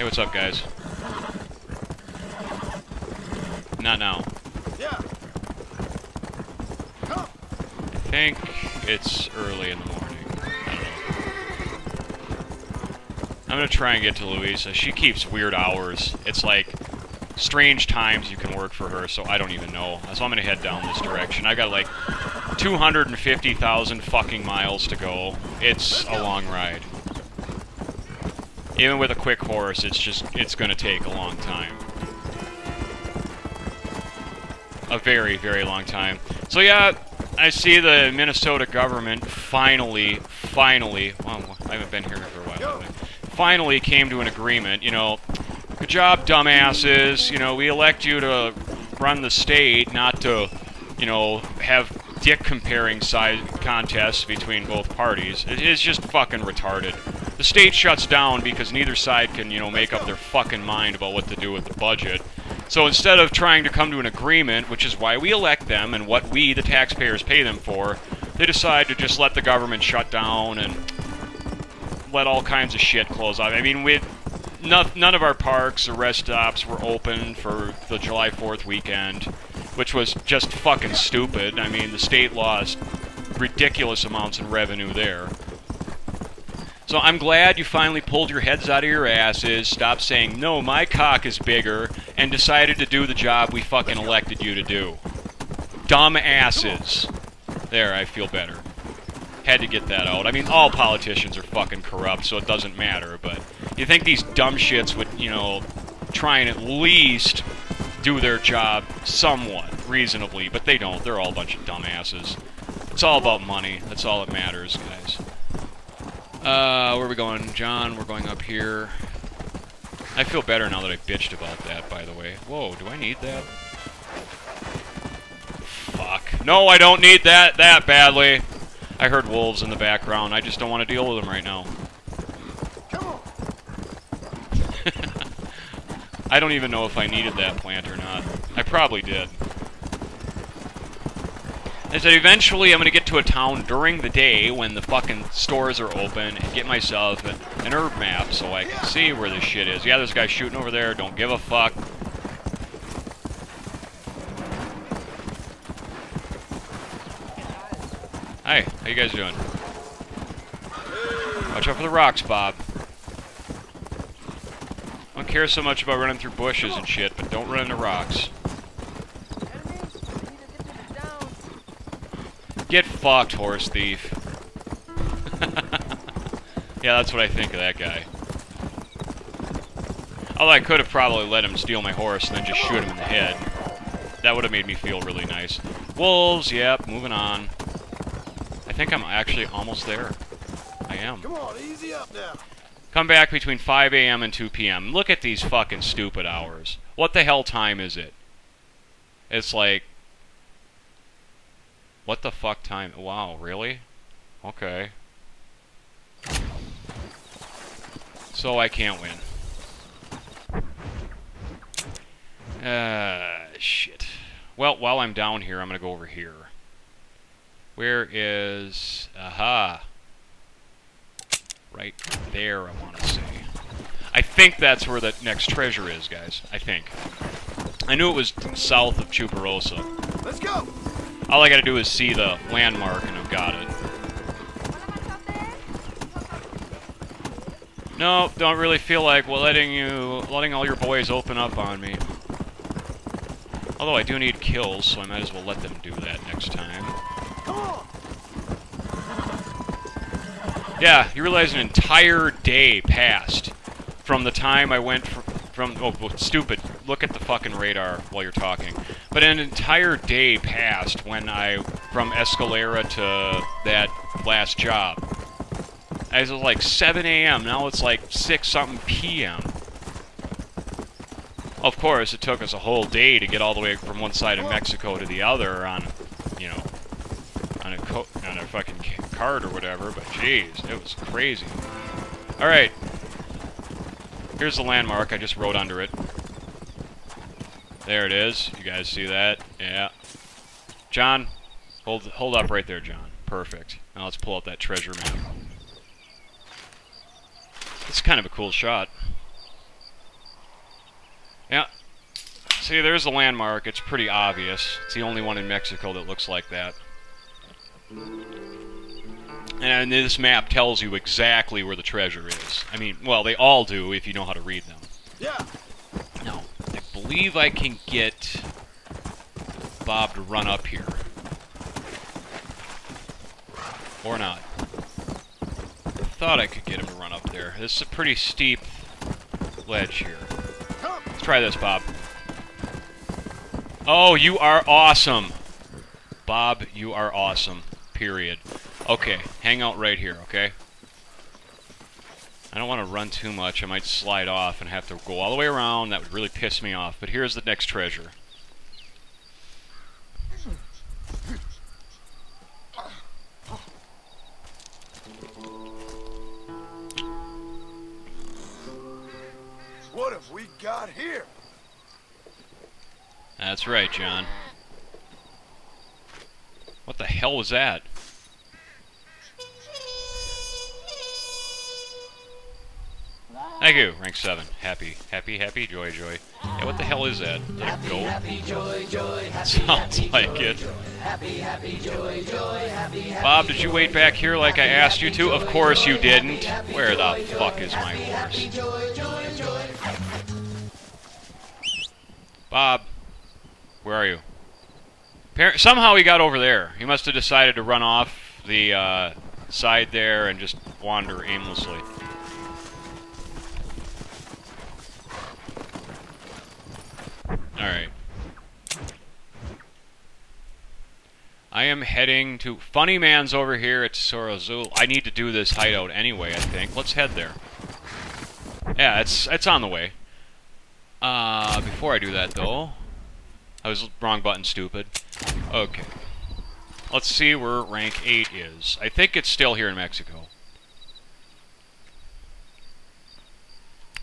Hey, what's up, guys? Not now. Yeah. Come. I think it's early in the morning. I'm gonna try and get to Luisa. She keeps weird hours. It's like strange times you can work for her, so I don't even know. So I'm gonna head down this direction. I got like 250,000 fucking miles to go. It's a long ride. Even with a quick horse, it's just, it's gonna take a long time. A very, very long time. So yeah, I see the Minnesota government finally, finally, well, I haven't been here for a while, finally came to an agreement, you know, good job, dumbasses, you know, we elect you to run the state, not to, you know, have dick comparing side contests between both parties. It is just fucking retarded. The state shuts down because neither side can, you know, make up their fucking mind about what to do with the budget. So instead of trying to come to an agreement, which is why we elect them and what we, the taxpayers, pay them for, they decide to just let the government shut down and let all kinds of shit close off. I mean, we none, none of our parks or rest stops were open for the July 4th weekend, which was just fucking stupid. I mean, the state lost ridiculous amounts in revenue there. So I'm glad you finally pulled your heads out of your asses, stopped saying, no, my cock is bigger, and decided to do the job we fucking elected you to do. Dumb asses. There, I feel better. Had to get that out. I mean, all politicians are fucking corrupt, so it doesn't matter, but you think these dumb shits would, you know, try and at least do their job somewhat reasonably, but they don't. They're all a bunch of dumbasses. It's all about money. That's all that matters, guys. Uh, where are we going? John, we're going up here. I feel better now that I bitched about that, by the way. Whoa, do I need that? Fuck. No, I don't need that that badly. I heard wolves in the background. I just don't want to deal with them right now. Come on. I don't even know if I needed that plant or not. I probably did. I said eventually I'm going to get to a town during the day when the fucking stores are open and get myself an, an herb map so I can see where this shit is. Yeah, there's a guy shooting over there. Don't give a fuck. Hey, how you guys doing? Watch out for the rocks, Bob. I don't care so much about running through bushes and shit, but don't run into rocks. Get fucked, horse thief. yeah, that's what I think of that guy. Although I could have probably let him steal my horse and then just shoot him in the head. That would have made me feel really nice. Wolves, yep, moving on. I think I'm actually almost there. I am. Come on, easy up now. Come back between 5 a.m. and 2 p.m. Look at these fucking stupid hours. What the hell time is it? It's like... What the fuck time? Wow, really? Okay. So I can't win. Uh, shit. Well, while I'm down here, I'm gonna go over here. Where is... Aha! Right there, I want to say. I think that's where the next treasure is, guys. I think. I knew it was south of Chuparosa. Let's go. All I gotta do is see the landmark and I've got it. No, don't really feel like well, letting you, letting all your boys open up on me. Although I do need kills, so I might as well let them do that next time. Yeah, you realize an entire day passed from the time I went from, from oh, well, stupid, look at the fucking radar while you're talking. But an entire day passed when I, from Escalera to that last job. It was like 7 a.m., now it's like 6 something p.m. Of course, it took us a whole day to get all the way from one side of Mexico to the other on, you know, on a on a fucking cart or whatever. But jeez, it was crazy. All right, here's the landmark. I just wrote under it. There it is. You guys see that? Yeah. John, hold hold up right there, John. Perfect. Now let's pull out that treasure map. It's kind of a cool shot. Yeah. See, there's a landmark. It's pretty obvious. It's the only one in Mexico that looks like that. And this map tells you exactly where the treasure is. I mean, well, they all do if you know how to read them. Yeah. Believe I can get Bob to run up here. Or not. I thought I could get him to run up there. This is a pretty steep ledge here. Let's try this, Bob. Oh, you are awesome! Bob, you are awesome. Period. Okay, hang out right here, okay? I don't want to run too much. I might slide off and have to go all the way around. That would really piss me off. But here's the next treasure. What have we got here? That's right, John. What the hell was that? Thank you, rank 7. Happy, happy, happy, joy, joy. Yeah, what the hell is that? Is that a goat? Sounds like it. Bob, did you wait back here like I asked you to? Of course you didn't. Where the fuck is my horse? Bob, where are you? Somehow he got over there. He must have decided to run off the uh, side there and just wander aimlessly. Alright. I am heading to... Funny Man's over here at Tesoro Azul. I need to do this hideout anyway, I think. Let's head there. Yeah, it's, it's on the way. Uh, before I do that, though... I was wrong button, stupid. Okay. Let's see where rank 8 is. I think it's still here in Mexico.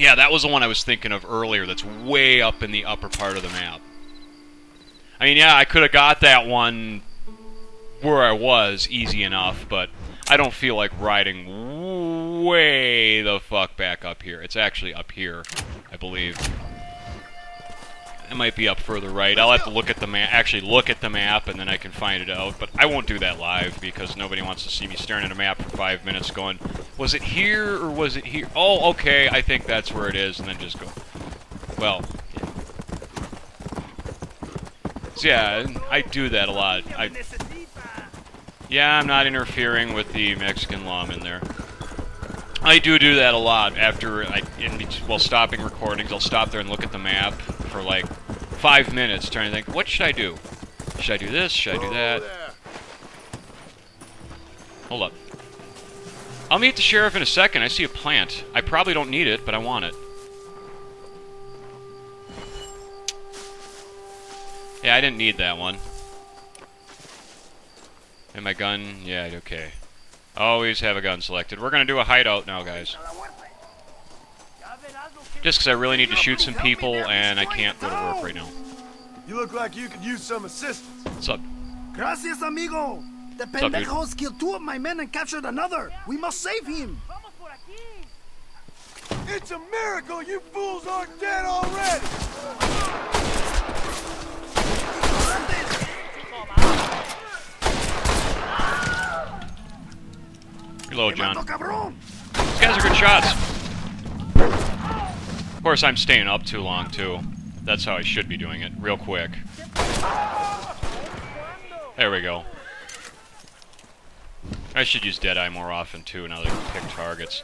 Yeah, that was the one I was thinking of earlier that's way up in the upper part of the map. I mean, yeah, I could have got that one where I was easy enough, but I don't feel like riding way the fuck back up here. It's actually up here, I believe. It might be up further right. I'll have to look at the map, actually look at the map, and then I can find it out. But I won't do that live because nobody wants to see me staring at a map for five minutes going, was it here or was it here? Oh, okay, I think that's where it is, and then just go. Well. So yeah, I do that a lot. I, yeah, I'm not interfering with the Mexican law in there. I do do that a lot after I, in, while stopping recordings. I'll stop there and look at the map for like five minutes, trying to think, what should I do? Should I do this? Should I do that? Oh. Hold up. I'll meet the sheriff in a second. I see a plant. I probably don't need it, but I want it. Yeah, I didn't need that one. And my gun, yeah, okay. Always have a gun selected. We're gonna do a hideout now, guys. Just because I really need to shoot some people, and I can't go to work right now. You look like you could use some assistance. What's up? Gracias, amigo. The pendejos killed two of my men and captured another. We must save him. It's a miracle you fools aren't dead already. Reload, John. These guys are good shots. Of course, I'm staying up too long, too. That's how I should be doing it, real quick. There we go. I should use Deadeye more often, too, now that I can pick targets.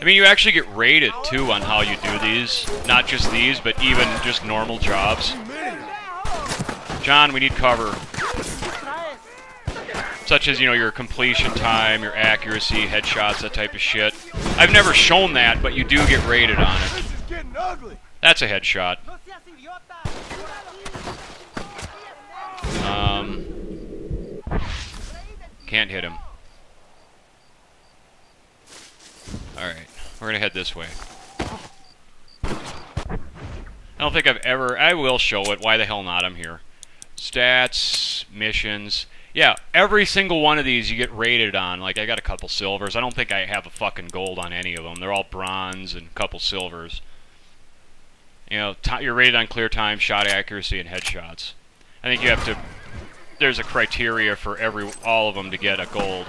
I mean, you actually get rated, too, on how you do these. Not just these, but even just normal jobs. John, we need cover. Such as, you know, your completion time, your accuracy, headshots, that type of shit. I've never shown that, but you do get rated on it. This is getting ugly. That's a headshot. Um, can't hit him. Alright, we're gonna head this way. I don't think I've ever... I will show it. Why the hell not? I'm here. Stats, missions. Yeah, every single one of these you get rated on. Like, I got a couple silvers. I don't think I have a fucking gold on any of them. They're all bronze and a couple silvers. You know, you're rated on clear time, shot accuracy, and headshots. I think you have to. There's a criteria for every all of them to get a gold.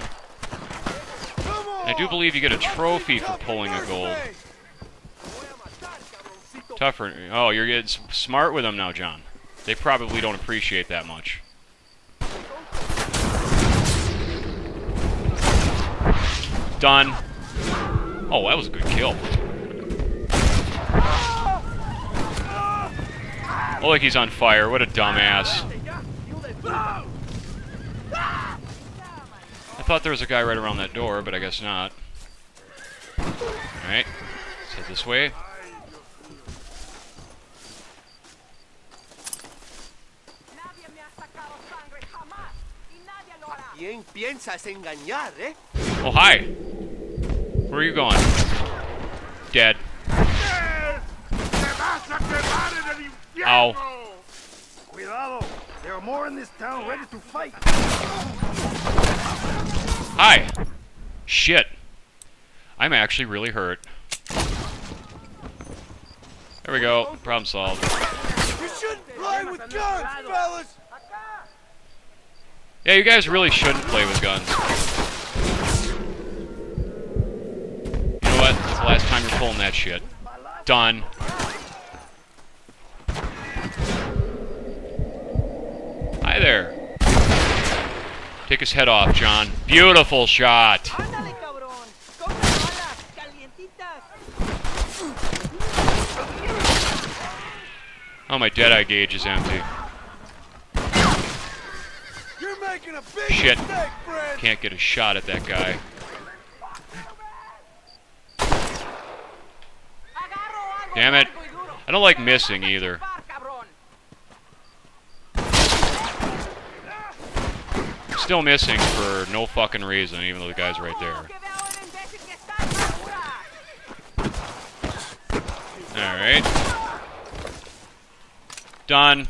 I do believe you get a trophy for pulling a gold. Tougher. Oh, you're getting smart with them now, John. They probably don't appreciate that much. Done. Oh, that was a good kill. Oh, like he's on fire. What a dumbass. I thought there was a guy right around that door, but I guess not. Alright. Let's head this way. Nadie me ha sacado sangre jamás. Y nadie lo hará. ¿Quién piensas engañar, eh? Oh, hi. Where are you going? Dead. Ow. Cuidado. There are more in this town ready to fight. Hi. Shit. I'm actually really hurt. There we go. Problem solved. You shouldn't play with guns, fellas! Yeah, you guys really shouldn't play with guns. Pulling that shit. Done. Hi there. Take his head off, John. Beautiful shot. Ándale, cabrón. Con las balas calientitas. Oh, my Deadeye gauge is empty. You're making a big Shit. mistake! Can't get a shot at that guy. Damn it. I don't like missing either. Still missing for no fucking reason, even though the guy's right there. Alright. Done.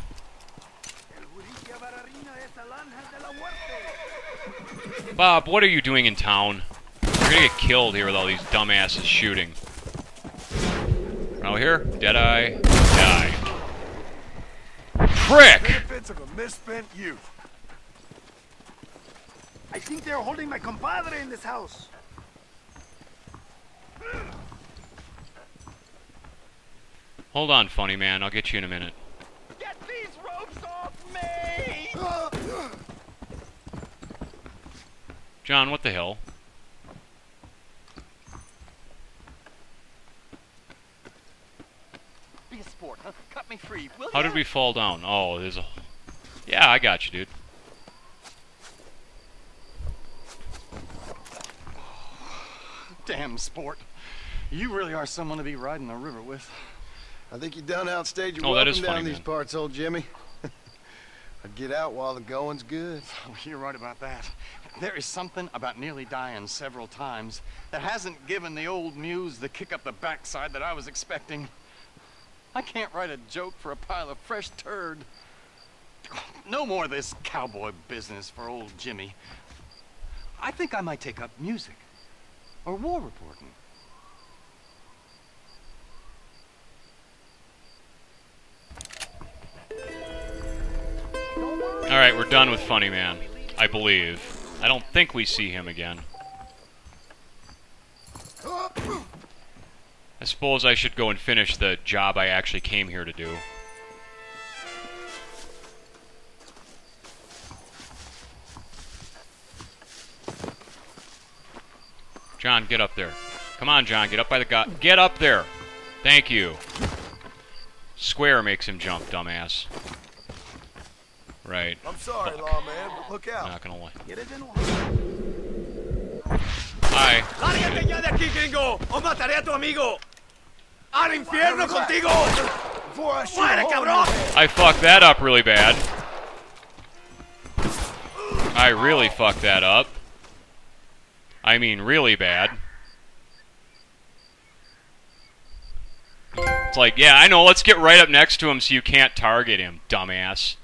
Bob, what are you doing in town? You're gonna get killed here with all these dumbasses shooting. Out here? Deadeye. Die. Prick! Of a misspent youth. I think they're holding my compadre in this house. Hold on, funny man. I'll get you in a minute. Get these ropes off me! John, what the hell? A sport, huh? Cut me free, will How ya? did we fall down? Oh, there's a... Yeah, I got you, dude. Damn sport. You really are someone to be riding the river with. I think you done outstayed your Oh, that is welcome down funny, these man. parts, old Jimmy. I'd get out while the going's good. Oh, you're right about that. There is something about nearly dying several times that hasn't given the old muse the kick up the backside that I was expecting. I can't write a joke for a pile of fresh turd. No more of this cowboy business for old Jimmy. I think I might take up music or war reporting. Alright, we're done with Funny Man. I believe. I don't think we see him again. I suppose I should go and finish the job I actually came here to do. John, get up there. Come on, John, get up by the guy. Get up there! Thank you. Square makes him jump, dumbass. Right. I'm sorry, Fuck. lawman, but look out. Not gonna lie. ¿Quieres enojar? Hi. ¡Lárgate ya de aquí, gringo! ¡O mataré a tu amigo! ¡Al infierno contigo! Before I shoot ¡Muere, cabrón! I fucked that up really bad. I really fucked that up. I mean, really bad. It's like, yeah, I know, let's get right up next to him so you can't target him, dumbass.